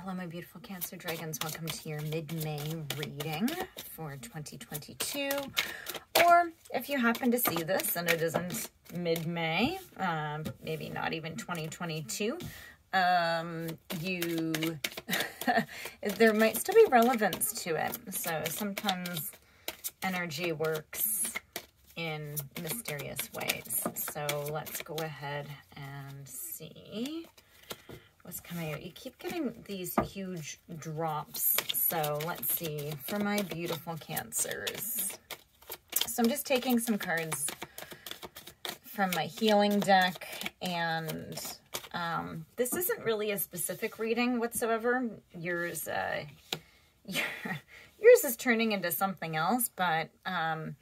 Hello, my beautiful Cancer Dragons. Welcome to your mid-May reading for 2022. Or if you happen to see this and it isn't mid-May, um, maybe not even 2022, um, you there might still be relevance to it. So sometimes energy works in mysterious ways. So let's go ahead and see what's coming out. You keep getting these huge drops. So let's see, for my beautiful cancers. So I'm just taking some cards from my healing deck and um, this isn't really a specific reading whatsoever. Yours, uh, yours is turning into something else, but um,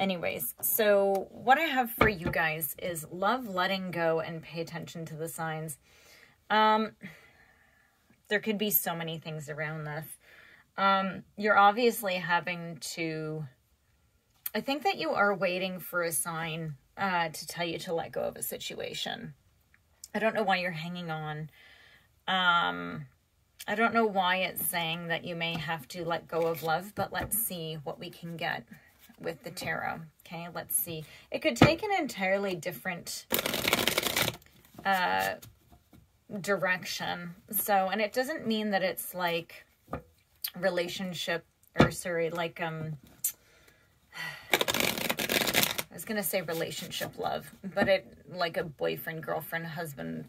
anyways, so what I have for you guys is love letting go and pay attention to the signs. Um, there could be so many things around this. Um, you're obviously having to, I think that you are waiting for a sign uh, to tell you to let go of a situation. I don't know why you're hanging on. Um, I don't know why it's saying that you may have to let go of love, but let's see what we can get with the tarot. Okay, let's see. It could take an entirely different uh, direction. So, and it doesn't mean that it's like relationship or sorry, like, um, I was going to say relationship love, but it like a boyfriend, girlfriend, husband.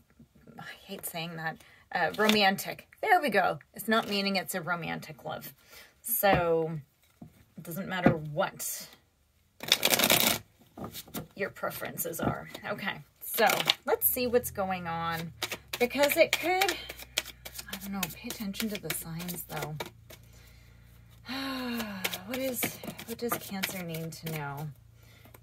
I hate saying that. Uh, romantic. There we go. It's not meaning it's a romantic love. So it doesn't matter what your preferences are. Okay, so let's see what's going on because it could, I don't know, pay attention to the signs though. what is, what does Cancer need to know?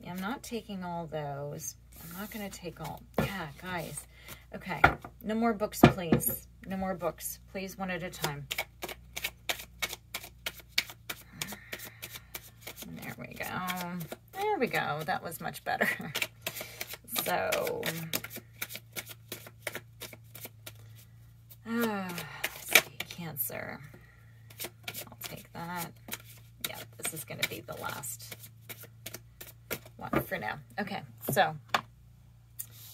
Yeah, I'm not taking all those. I'm not going to take all. Yeah, guys. Okay. No more books, please. No more books. Please, one at a time. There we go. There we go. That was much better. so, uh, Cancer. I'll take that. Yeah, this is going to be the last one for now. Okay, so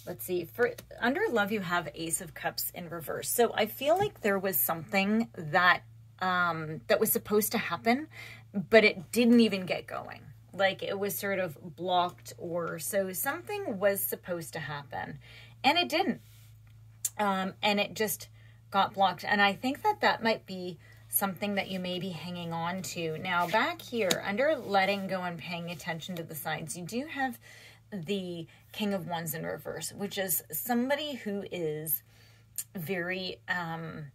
let's see. For under love, you have Ace of Cups in reverse. So I feel like there was something that um, that was supposed to happen, but it didn't even get going. Like it was sort of blocked or so something was supposed to happen and it didn't. Um, and it just got blocked. And I think that that might be something that you may be hanging on to. Now, back here, under letting go and paying attention to the signs, you do have the King of Wands in reverse, which is somebody who is very um,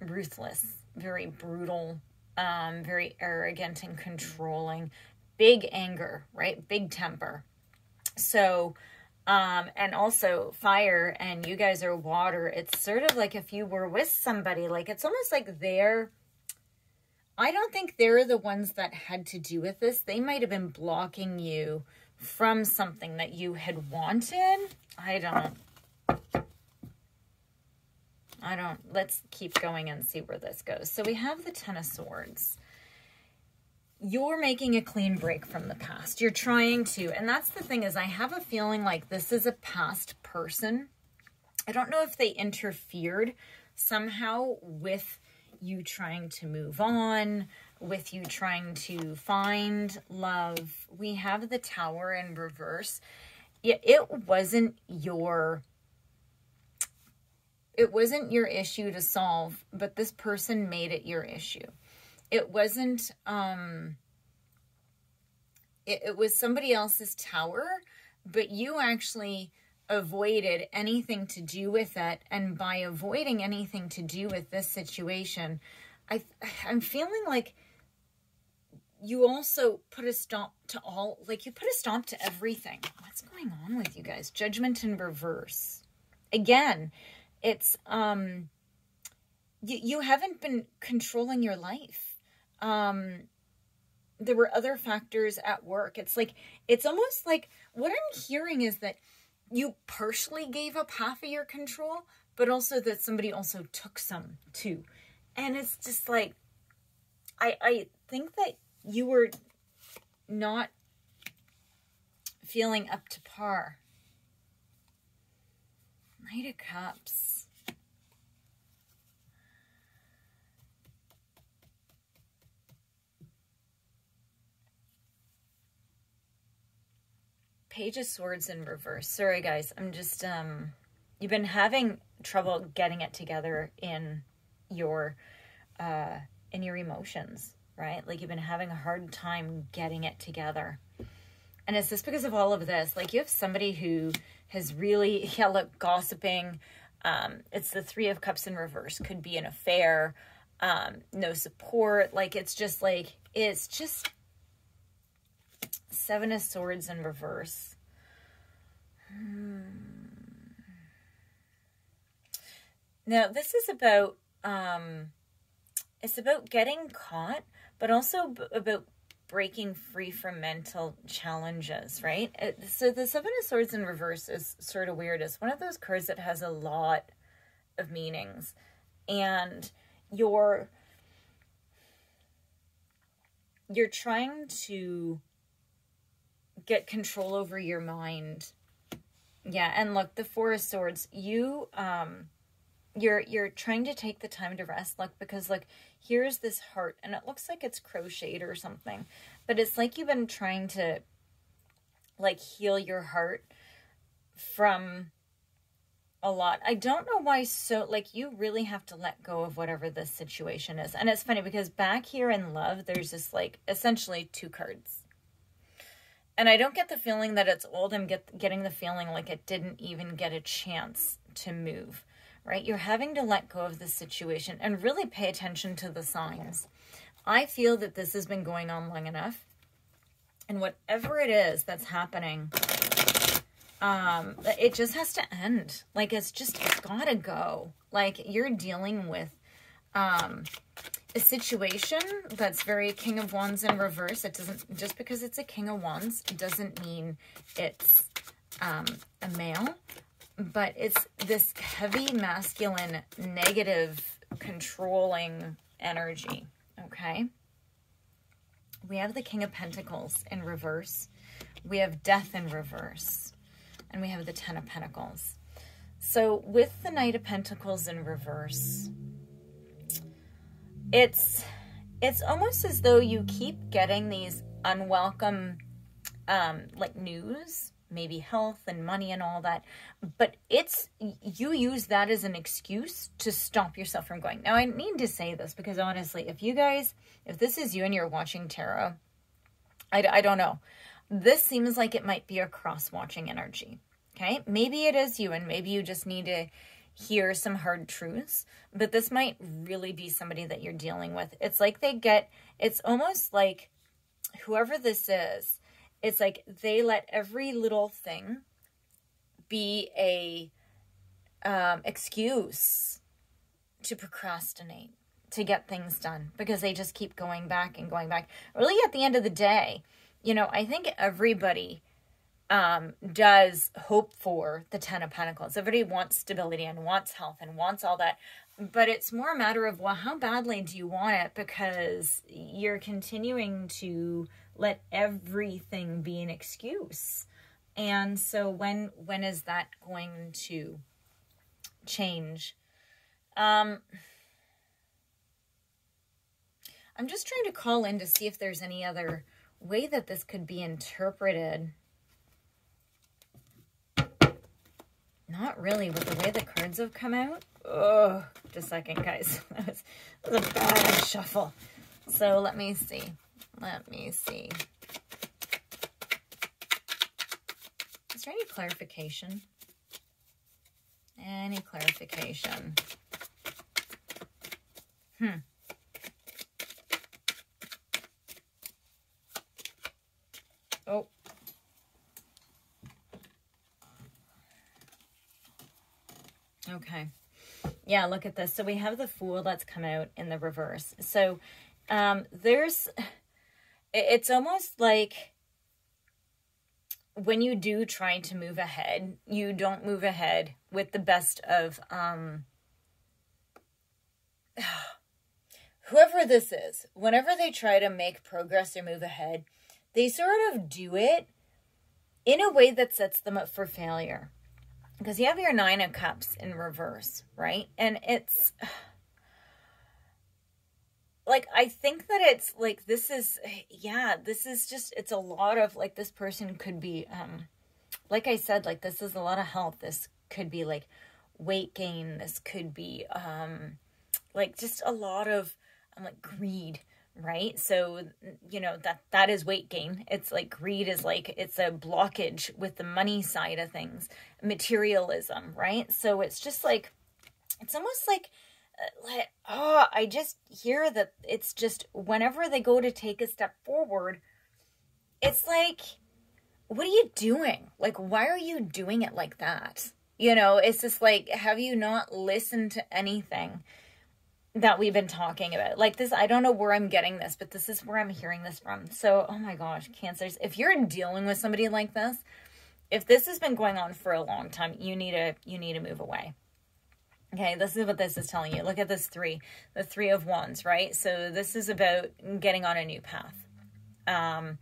ruthless, very brutal, um, very arrogant and controlling, big anger, right? Big temper. So, um, and also fire and you guys are water. It's sort of like if you were with somebody, like it's almost like they're I don't think they're the ones that had to do with this. They might have been blocking you from something that you had wanted. I don't. I don't. Let's keep going and see where this goes. So we have the Ten of Swords. You're making a clean break from the past. You're trying to. And that's the thing is I have a feeling like this is a past person. I don't know if they interfered somehow with you trying to move on, with you trying to find love. We have the tower in reverse. It, it wasn't your it wasn't your issue to solve, but this person made it your issue. It wasn't um it, it was somebody else's tower, but you actually avoided anything to do with it. And by avoiding anything to do with this situation, I, I'm feeling like you also put a stop to all, like you put a stop to everything. What's going on with you guys? Judgment in reverse. Again, it's, um, you, you haven't been controlling your life. Um, there were other factors at work. It's like, it's almost like what I'm hearing is that you partially gave up half of your control, but also that somebody also took some too. And it's just like, I, I think that you were not feeling up to par. Knight of Cups. Page of Swords in reverse. Sorry, guys. I'm just, um, you've been having trouble getting it together in your, uh, in your emotions, right? Like you've been having a hard time getting it together. And is this because of all of this? Like you have somebody who has really, yeah, look, gossiping. Um, it's the Three of Cups in reverse. Could be an affair. Um, no support. Like it's just like, it's just Seven of Swords in reverse. Hmm. Now, this is about, um, it's about getting caught, but also about breaking free from mental challenges, right? So the Seven of Swords in reverse is sort of weird. It's one of those cards that has a lot of meanings. And you're you're trying to get control over your mind. Yeah, and look, the Four of Swords, you um you're you're trying to take the time to rest look, because look, here's this heart and it looks like it's crocheted or something but it's like you've been trying to like heal your heart from a lot i don't know why so like you really have to let go of whatever this situation is and it's funny because back here in love there's just like essentially two cards and i don't get the feeling that it's old i'm get, getting the feeling like it didn't even get a chance to move right? You're having to let go of the situation and really pay attention to the signs. I feel that this has been going on long enough. And whatever it is that's happening, um, it just has to end. Like, it's just, it's gotta go. Like, you're dealing with um, a situation that's very King of Wands in reverse. It doesn't, just because it's a King of Wands, it doesn't mean it's um, a male but it's this heavy masculine negative controlling energy okay? We have the king of pentacles in reverse. We have death in reverse. And we have the ten of pentacles. So with the knight of pentacles in reverse it's it's almost as though you keep getting these unwelcome um like news maybe health and money and all that but it's you use that as an excuse to stop yourself from going. Now i need to say this because honestly if you guys if this is you and you're watching tarot i, I don't know. This seems like it might be a cross watching energy okay? Maybe it is you and maybe you just need to hear some hard truths but this might really be somebody that you're dealing with it's like they get it's almost like whoever this is it's like they let every little thing be a um, excuse to procrastinate, to get things done, because they just keep going back and going back. Really, at the end of the day, you know, I think everybody um, does hope for the Ten of Pentacles. Everybody wants stability and wants health and wants all that. But it's more a matter of, well, how badly do you want it? Because you're continuing to let everything be an excuse. And so when when is that going to change? Um I'm just trying to call in to see if there's any other way that this could be interpreted. Not really, with the way the cards have come out. Oh, just a second, guys. That was, that was a bad shuffle. So let me see. Let me see. Is there any clarification? Any clarification? Hmm. Oh. Okay. Yeah, look at this. So we have the Fool that's come out in the reverse. So um, there's it's almost like when you do try to move ahead, you don't move ahead with the best of um whoever this is. Whenever they try to make progress or move ahead, they sort of do it in a way that sets them up for failure. Because you have your 9 of cups in reverse, right? And it's like I think that it's like this is yeah, this is just it's a lot of like this person could be um like I said like this is a lot of health. This could be like weight gain. This could be um like just a lot of um, like greed right so you know that that is weight gain it's like greed is like it's a blockage with the money side of things materialism right so it's just like it's almost like uh, like, oh, I just hear that it's just whenever they go to take a step forward, it's like, what are you doing? Like, why are you doing it like that? You know, it's just like, have you not listened to anything that we've been talking about? Like this, I don't know where I'm getting this, but this is where I'm hearing this from. So, oh my gosh, cancers, if you're dealing with somebody like this, if this has been going on for a long time, you need to you need to move away. Okay, this is what this is telling you. Look at this three, the three of wands, right? So this is about getting on a new path. Um,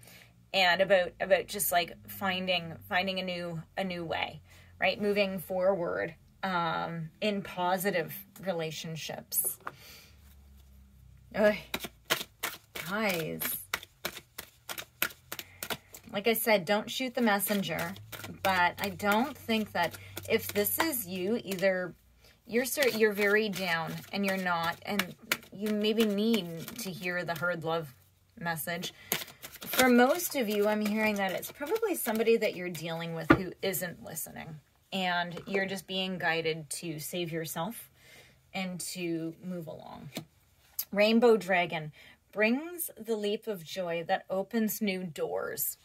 and about about just like finding finding a new a new way, right? Moving forward um in positive relationships. Ugh. Guys. Like I said, don't shoot the messenger, but I don't think that if this is you either you're you're very down and you're not and you maybe need to hear the herd love message for most of you i'm hearing that it's probably somebody that you're dealing with who isn't listening and you're just being guided to save yourself and to move along rainbow dragon brings the leap of joy that opens new doors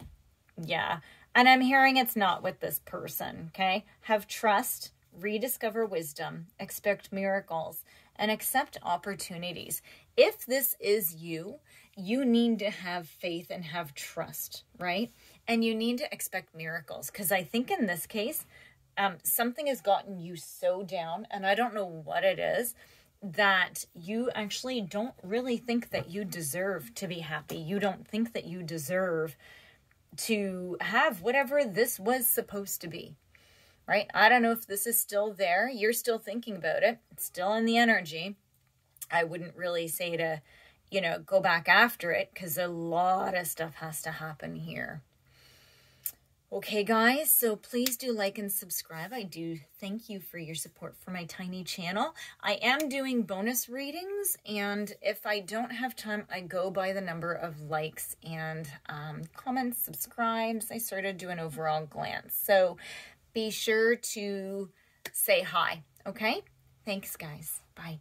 yeah and i'm hearing it's not with this person okay have trust rediscover wisdom, expect miracles, and accept opportunities. If this is you, you need to have faith and have trust, right? And you need to expect miracles because I think in this case, um, something has gotten you so down, and I don't know what it is, that you actually don't really think that you deserve to be happy. You don't think that you deserve to have whatever this was supposed to be right? I don't know if this is still there. You're still thinking about it. It's still in the energy. I wouldn't really say to, you know, go back after it because a lot of stuff has to happen here. Okay, guys, so please do like and subscribe. I do thank you for your support for my tiny channel. I am doing bonus readings, and if I don't have time, I go by the number of likes and um, comments, subscribes. I sort of do an overall glance. So be sure to say hi, okay? Thanks, guys. Bye.